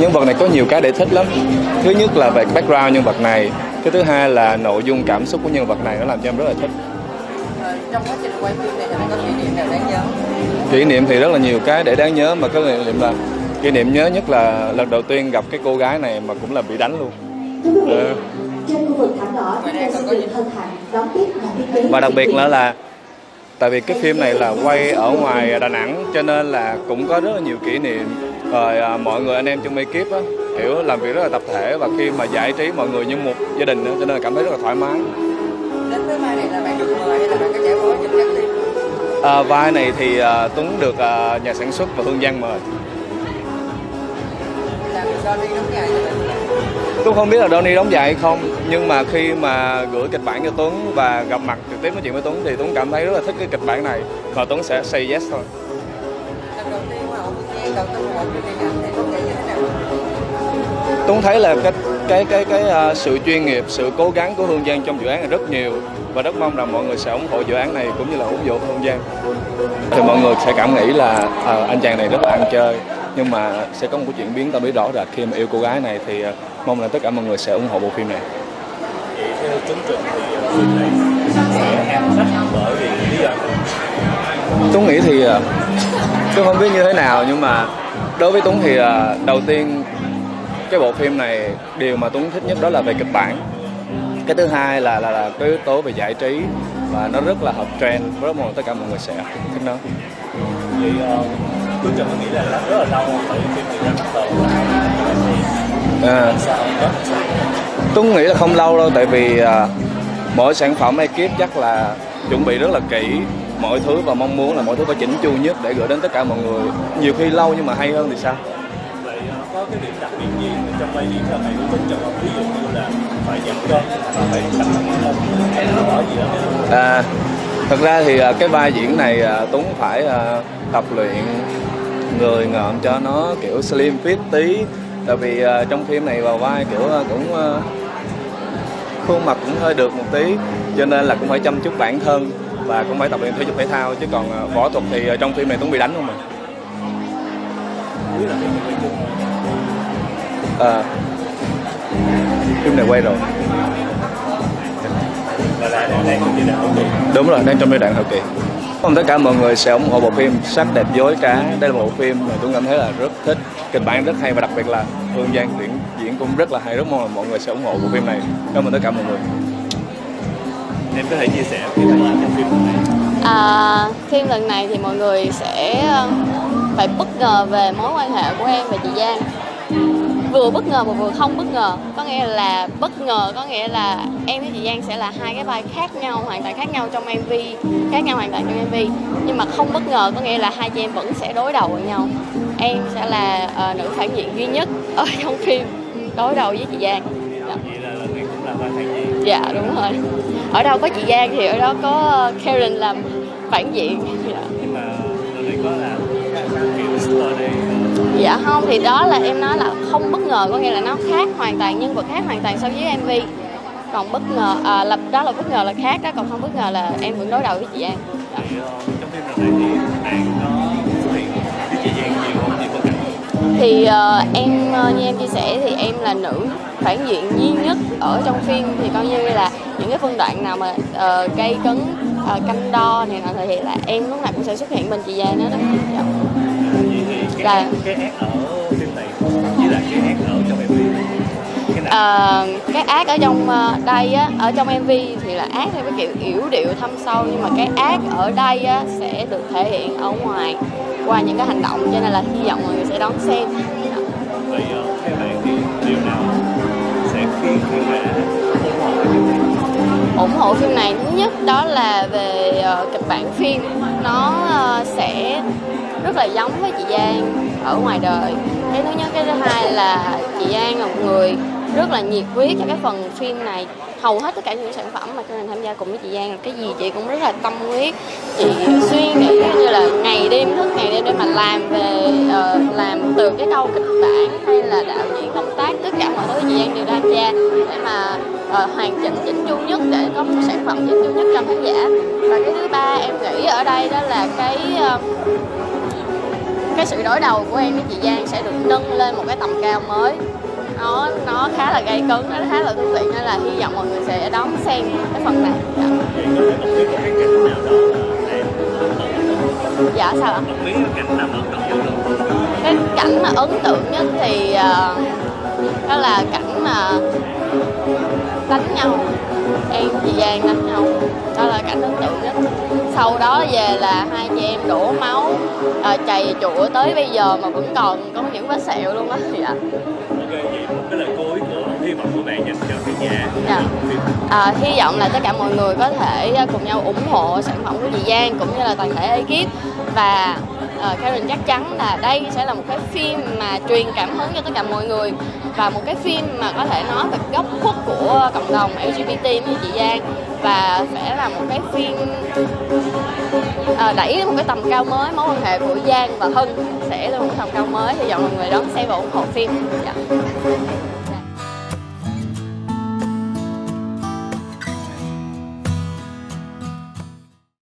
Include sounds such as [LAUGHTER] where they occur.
nhân vật này có nhiều cái để thích lắm. Thứ nhất là về background nhân vật này cái thứ hai là nội dung cảm xúc của nhân vật này nó làm cho em rất là thích. Trong quá trình quay phim này có kỷ niệm nào đáng nhớ kỷ niệm thì rất là nhiều cái để đáng nhớ mà có kỷ niệm là kỷ niệm nhớ nhất là lần đầu tiên gặp cái cô gái này mà cũng là bị đánh luôn. Ờ. và đặc biệt nữa là tại vì cái phim này là quay ở ngoài Đà Nẵng cho nên là cũng có rất là nhiều kỷ niệm rồi à, mọi người anh em trong ekip á kiểu làm việc rất là tập thể và khi mà giải trí mọi người như một gia đình nữa cho nên là cảm thấy rất là thoải mái. Đến với vai này là bạn được mời hay là bạn có giải phóng trực tiếp à, vai này thì à, Tuấn được à, nhà sản xuất và Hương Giang mời. Tôi không biết là Donny đóng dài hay không nhưng mà khi mà gửi kịch bản cho Tuấn và gặp mặt trực tiếp nói chuyện với Tuấn thì Tuấn cảm thấy rất là thích cái kịch bản này. Và Tuấn sẽ say yes thôi đầu tư có nghĩ như thế nào Tuấn thấy là cái cái cái cái uh, sự chuyên nghiệp, sự cố gắng của Hương Giang trong dự án là rất nhiều và rất mong rằng mọi người sẽ ủng hộ dự án này cũng như là ủng hộ Hương Giang. Thì mọi người sẽ cảm nghĩ là uh, anh chàng này rất là ăn chơi nhưng mà sẽ có một cái chuyện biến tâm lý rõ rệt khi mà yêu cô gái này thì uh, mong là tất cả mọi người sẽ ủng hộ bộ phim này. theo chứng thì phim này sẽ bởi vì lý do Tuấn nghĩ thì uh, tôi không biết như thế nào nhưng mà đối với Tuấn thì uh, đầu tiên cái bộ phim này điều mà Tuấn thích nhất đó là về kịch bản. Cái thứ hai là là, là cái yếu tố về giải trí và nó rất là hợp trend. Rất mong tất cả mọi người sẽ thích nó. Thì uh, tôi chừng nghĩ là rất là lâu phim ra bắt đầu à, Tuấn nghĩ là không lâu đâu tại vì à, mỗi sản phẩm ekip chắc là chuẩn bị rất là kỹ mọi thứ và mong muốn là mọi thứ phải chỉnh chu nhất để gửi đến tất cả mọi người. Nhiều khi lâu nhưng mà hay hơn thì sao? Vậy uh, có cái điểm đặc biệt gì trong vai diễn lần này của Tuấn Trần không ví dụ như là phải giảm cân phải tập luyện không hay là có gì đó À, thật ra thì à, cái vai diễn này à, Tuấn phải à, tập luyện người ngợm cho nó kiểu slim fit tí. Tại vì à, trong phim này vào vai kiểu à, cũng à, khuôn mặt cũng hơi được một tí cho nên là cũng phải chăm chút bản thân và cũng phải tập luyện thể dục thể thao chứ còn à, võ thuật thì à, trong phim này Tuấn bị đánh không mà. Phim này quay à, phim này quay rồi. Là đang đúng rồi đang trong giai đoạn hậu kỳ. Mong tất cả mọi người sẽ ủng hộ bộ phim sắc đẹp dối trá. Đây là một bộ phim mà tôi cảm thấy là rất thích kịch bản rất hay và đặc biệt là hương giang diễn diễn cũng rất là hay. Rất mong là mọi người sẽ ủng hộ bộ phim này. Cảm ơn tất cả mọi người em có thể chia sẻ cái vai diễn trong phim lần này. À, phim lần này thì mọi người sẽ ờ, phải bất ngờ về mối quan hệ của em và chị Giang. Vừa bất ngờ mà vừa không bất ngờ. Có nghĩa là bất ngờ có nghĩa là em với chị Giang sẽ là hai cái vai khác nhau hoàn toàn khác nhau trong MV khác nhau hoàn toàn trong MV nhưng mà không bất ngờ có nghĩa là hai chị em vẫn sẽ đối đầu với nhau. Em sẽ là ờ, nữ phản diện duy nhất ở trong phim đối đầu với chị Giang. Vậy là lần này cũng là vai phản diện dạ đúng rồi ở đâu có chị Giang thì ở đó có ờ, Karen làm phản diện dạ. nhưng mà này có là dạ không thì đó là em nói là không bất ngờ có nghĩa là nó khác hoàn toàn nhân vật khác hoàn toàn so với MV còn bất ngờ à, là đó là bất ngờ là khác đó còn không bất ngờ là em vẫn đối đầu với chị Giang Dạ. thì ờ, trong phim lần này thì bạn thì uh, em như em chia sẻ thì em là nữ phản diện duy nhất ở trong phim thì coi như là những cái phân đoạn nào mà uh, gây cấn uh, canh đo này nọ thì là em lúc nào cũng sẽ xuất hiện bên chị Giang nó đó dạ. vậy Là- cái ác ở phim này với lại cái ác ở trong MV [LAUGHS] cái ác ở trong ờ, đây á ở trong MV thì là ác theo cái kiểu yểu điệu thâm sâu nhưng mà cái ác ở đây á sẽ được thể hiện ở ngoài qua những cái hành động cho nên là hy vọng mọi người sẽ đón xem. Vậy ờ, theo bạn thì điều nào sẽ khiến khán giả ủng hộ cái phim này? Ủng hộ phim này thứ nhất đó là về ờ, kịch bản phim. Nó ờ, sẽ rất là giống với chị Giang ở ngoài đời. Cái thứ nhất cái thứ hai là chị Giang là một người rất là nhiệt huyết cho cái phần phim này. Hầu hết tất cả những sản phẩm mà cho trình tham gia cùng với chị Giang là cái gì chị cũng rất là tâm huyết. Chị suy nghĩ như là ngày đêm thức ngày đêm để mà làm về uh, làm từ cái câu kịch bản hay là đạo diễn công tác tất cả mọi thứ chị Giang đều tham gia để mà uh, hoàn chỉnh chỉnh chu nhất để có một sản phẩm chỉnh chu nhất cho khán giả. Và cái thứ ba em nghĩ ở đây đó là cái uh, cái sự đối đầu của em với chị Giang sẽ được nâng lên một cái tầm cao mới nó nó khá là gây cấn nó khá là thú vị nên là hy vọng mọi người sẽ đón xem cái phần này. Dạ, dạ sao ạ? Cái cảnh mà ấn tượng nhất thì ờ, đó là cảnh mà đánh nhau. Em chị Giang đánh nhau. Đó là cảnh ấn tượng nhất. Sau đó về là hai chị em đổ máu à, chày chụa tới bây giờ mà vẫn còn có những vết sẹo luôn á. Dạ cái lời cuối của hy vọng của bạn dành cho khán giả Dạ. À, hy vọng là tất cả mọi người có thể à, cùng nhau ủng hộ sản phẩm của chị Giang cũng như là toàn thể ekip. Và uh, Karen chắc chắn là đây sẽ là một cái phim mà truyền cảm hứng cho tất cả mọi người và một cái phim mà có thể nói về góc khuất của cộng đồng LGBT như chị Giang và sẽ là một cái phim à, đẩy một cái tầm cao mới mối quan hệ của Giang và Hân sẽ lên một cái tầm cao mới hy vọng mọi người đón xem và ủng hộ phim Yeah.